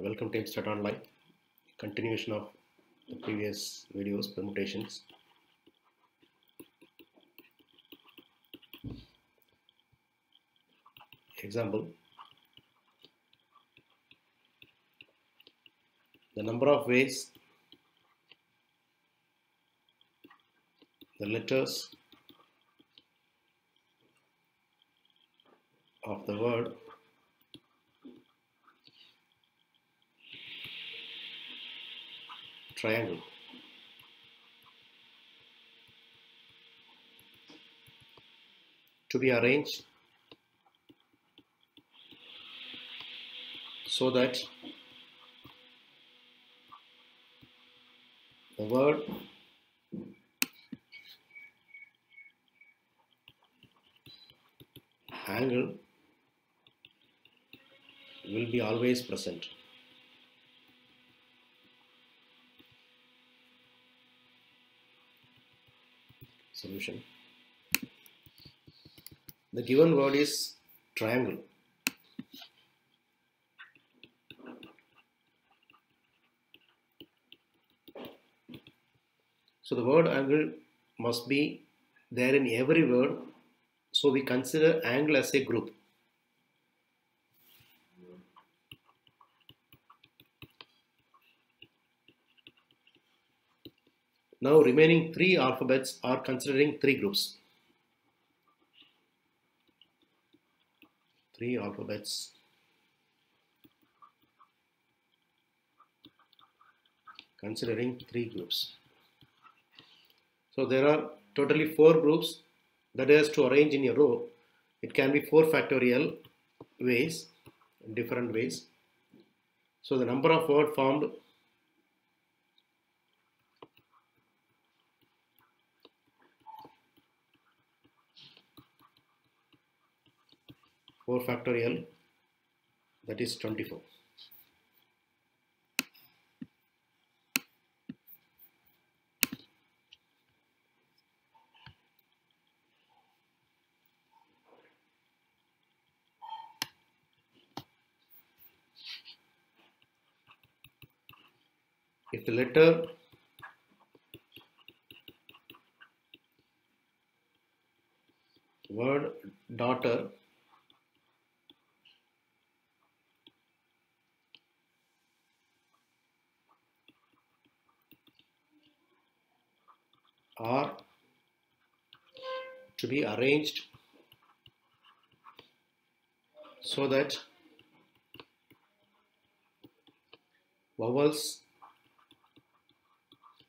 Welcome to Emstat Online. Continuation of the previous videos, permutations. Example. The number of ways the letters of the word triangle to be arranged so that the word angle will be always present. Solution. The given word is triangle. So the word angle must be there in every word. So we consider angle as a group. Now remaining three alphabets are considering three groups. Three alphabets. Considering three groups. So there are totally four groups that is to arrange in a row. It can be 4 factorial ways, different ways. So the number of word formed four factorial that is 24 if the letter word daughter are to be arranged so that vowels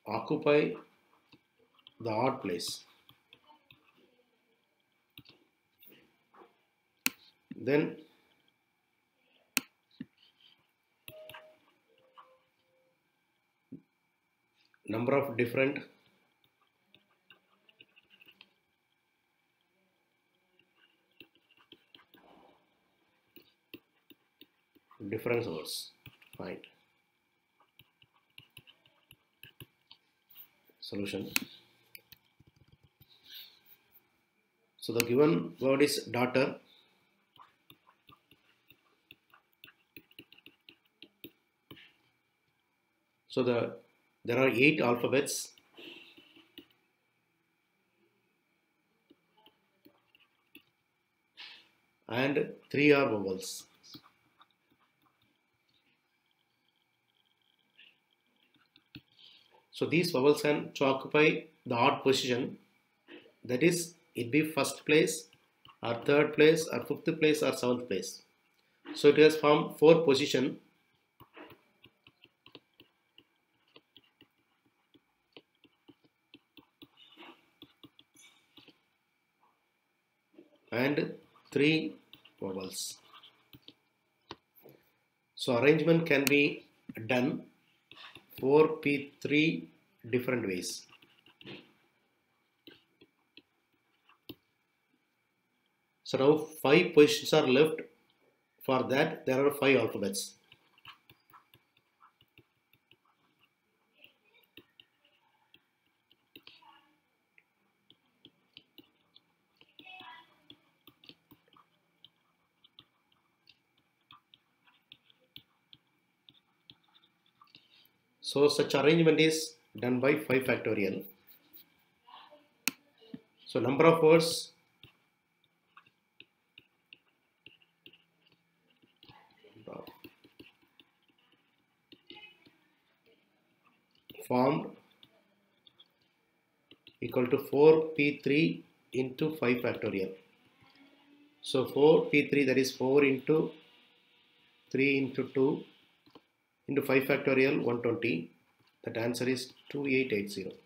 occupy the odd place. Then number of different different words find solution. So the given word is daughter. So the there are eight alphabets. And three are vowels So these vowels can occupy the odd position that is it be first place or third place or fifth place or seventh place. So it has formed four position and three vowels. So arrangement can be done 4p3 different ways. So now five positions are left. For that there are five alphabets. So such arrangement is done by 5 factorial. So number of words formed equal to 4p3 into 5 factorial. So 4p3 that is 4 into 3 into 2 into 5 factorial 120 that answer is 2880